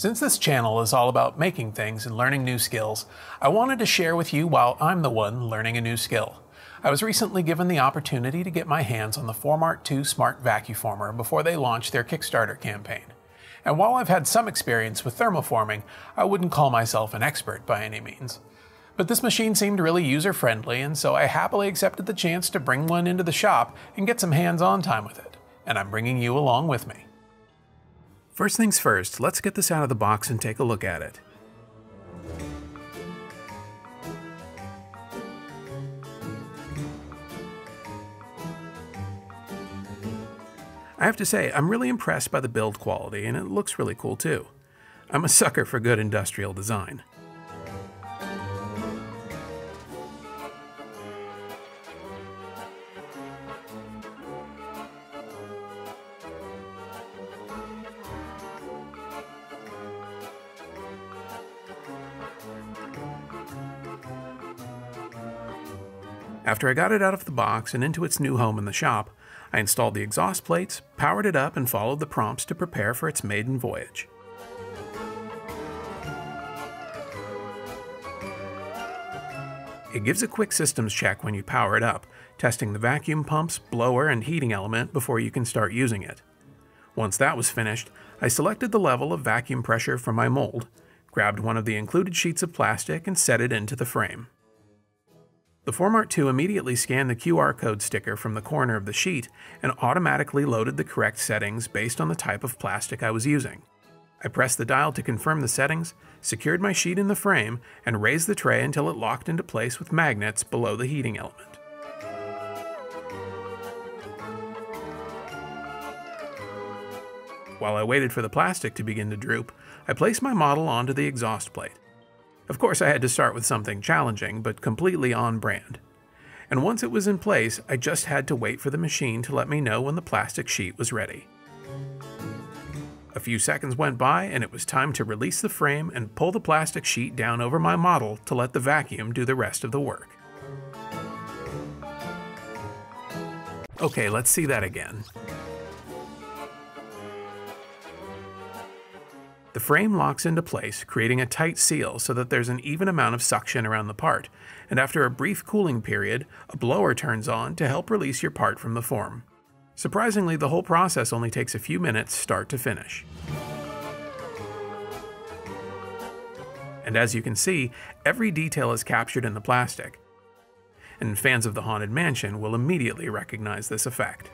Since this channel is all about making things and learning new skills, I wanted to share with you while I'm the one learning a new skill. I was recently given the opportunity to get my hands on the Formart 2 Smart Vacuformer before they launched their Kickstarter campaign. And while I've had some experience with thermoforming, I wouldn't call myself an expert by any means. But this machine seemed really user friendly, and so I happily accepted the chance to bring one into the shop and get some hands on time with it. And I'm bringing you along with me. First things first, let's get this out of the box and take a look at it. I have to say, I'm really impressed by the build quality, and it looks really cool too. I'm a sucker for good industrial design. After I got it out of the box and into its new home in the shop, I installed the exhaust plates, powered it up, and followed the prompts to prepare for its maiden voyage. It gives a quick systems check when you power it up, testing the vacuum pumps, blower, and heating element before you can start using it. Once that was finished, I selected the level of vacuum pressure from my mold, grabbed one of the included sheets of plastic, and set it into the frame. The Formart 2 immediately scanned the QR code sticker from the corner of the sheet and automatically loaded the correct settings based on the type of plastic I was using. I pressed the dial to confirm the settings, secured my sheet in the frame, and raised the tray until it locked into place with magnets below the heating element. While I waited for the plastic to begin to droop, I placed my model onto the exhaust plate. Of course, I had to start with something challenging, but completely on brand. And once it was in place, I just had to wait for the machine to let me know when the plastic sheet was ready. A few seconds went by, and it was time to release the frame and pull the plastic sheet down over my model to let the vacuum do the rest of the work. Okay, let's see that again. The frame locks into place, creating a tight seal so that there's an even amount of suction around the part, and after a brief cooling period, a blower turns on to help release your part from the form. Surprisingly, the whole process only takes a few minutes start to finish. And as you can see, every detail is captured in the plastic. And fans of the Haunted Mansion will immediately recognize this effect.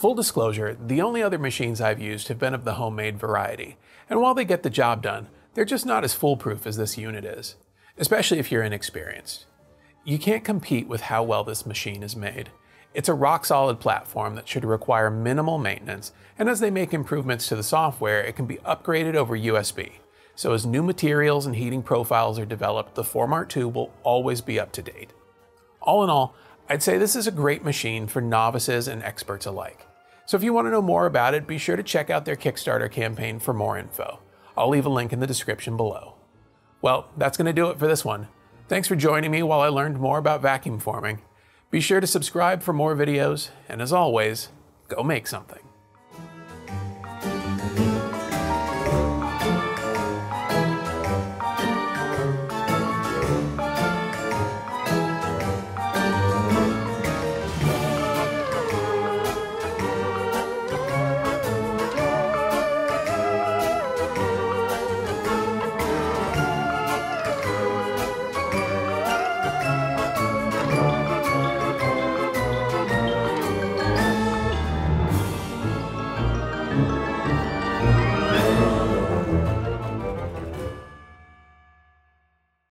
Full disclosure, the only other machines I've used have been of the homemade variety, and while they get the job done, they're just not as foolproof as this unit is, especially if you're inexperienced. You can't compete with how well this machine is made. It's a rock solid platform that should require minimal maintenance, and as they make improvements to the software, it can be upgraded over USB. So as new materials and heating profiles are developed, the Formart 2 will always be up to date. All in all, I'd say this is a great machine for novices and experts alike. So if you want to know more about it, be sure to check out their Kickstarter campaign for more info. I'll leave a link in the description below. Well, that's going to do it for this one. Thanks for joining me while I learned more about vacuum forming. Be sure to subscribe for more videos, and as always, go make something.